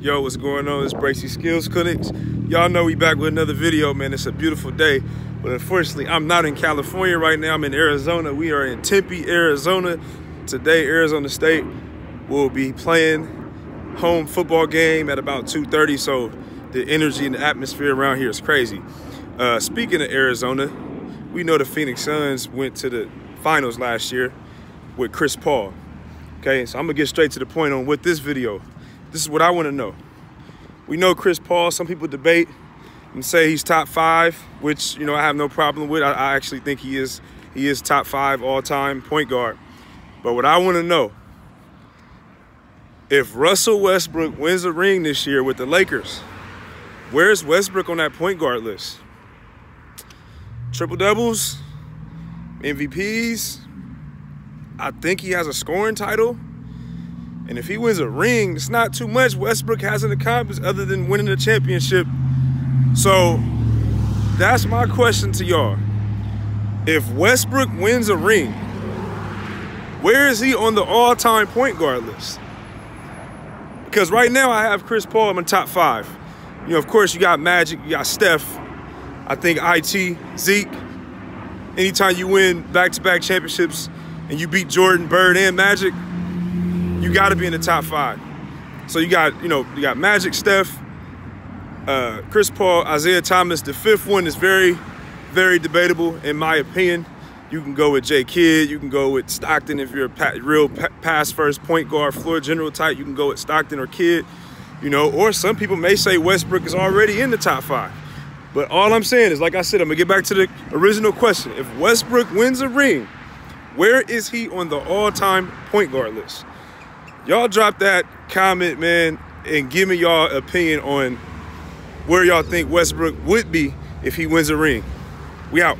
Yo, what's going on? It's Bracy Skills Clinics. Y'all know we back with another video, man. It's a beautiful day. But unfortunately, I'm not in California right now. I'm in Arizona. We are in Tempe, Arizona. Today, Arizona State will be playing home football game at about 2.30. So the energy and the atmosphere around here is crazy. Uh, speaking of Arizona, we know the Phoenix Suns went to the finals last year with Chris Paul. Okay, so I'm gonna get straight to the point on what this video this is what I want to know. We know Chris Paul. Some people debate and say he's top five, which you know I have no problem with. I, I actually think he is. He is top five all-time point guard. But what I want to know, if Russell Westbrook wins a ring this year with the Lakers, where's Westbrook on that point guard list? Triple doubles, MVPs. I think he has a scoring title. And if he wins a ring, it's not too much Westbrook hasn't accomplished other than winning a championship. So that's my question to y'all. If Westbrook wins a ring, where is he on the all-time point guard list? Because right now I have Chris Paul in my top five. You know, of course, you got Magic, you got Steph, I think IT, Zeke. Anytime you win back-to-back -back championships and you beat Jordan, Bird, and Magic, you got to be in the top five. So you got, you know, you got Magic, Steph, uh, Chris Paul, Isiah Thomas. The fifth one is very, very debatable in my opinion. You can go with Jay Kidd. You can go with Stockton if you're a pa real pa pass first point guard, floor general type. You can go with Stockton or Kidd, you know. Or some people may say Westbrook is already in the top five. But all I'm saying is, like I said, I'm gonna get back to the original question. If Westbrook wins a ring, where is he on the all-time point guard list? Y'all drop that comment, man, and give me y'all opinion on where y'all think Westbrook would be if he wins a ring. We out.